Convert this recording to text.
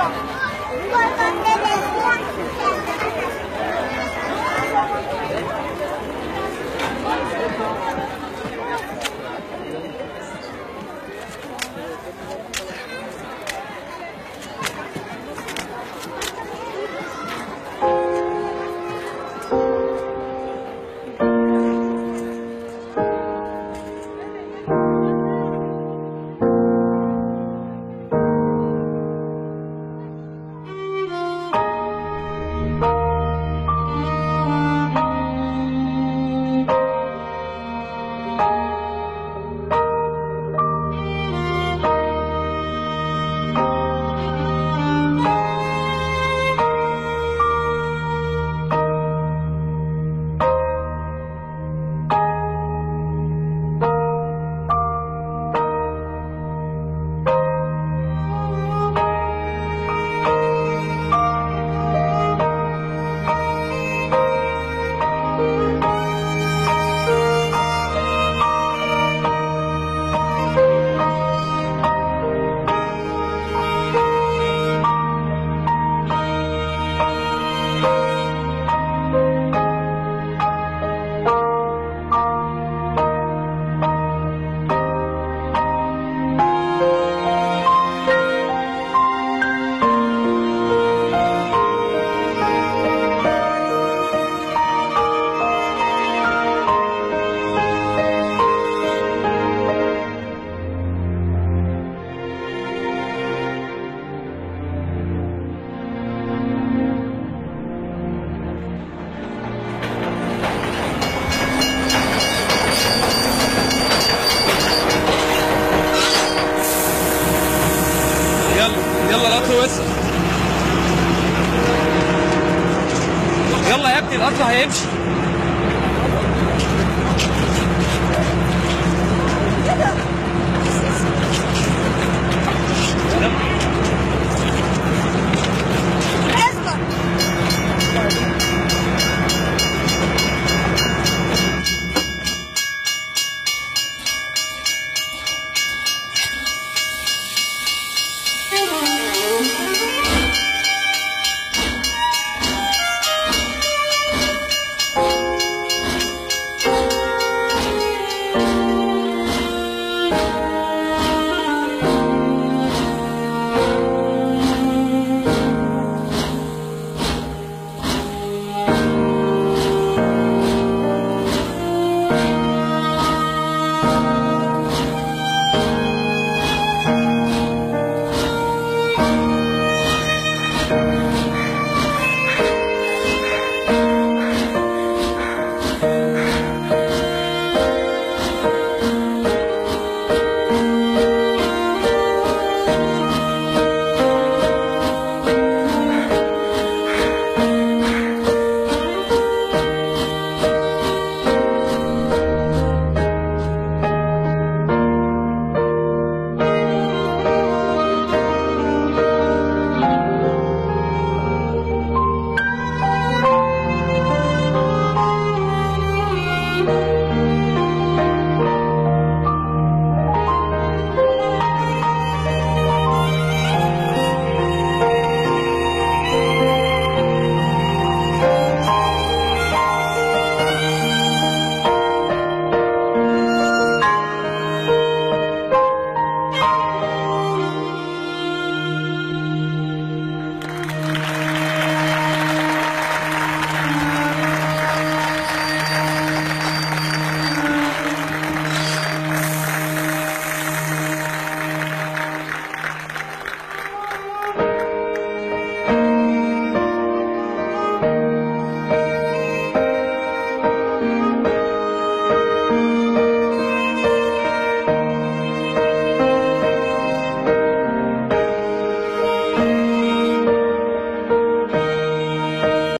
يلا يلا لا وصل يلا يا ابني القطر هيمشي Thank you. Música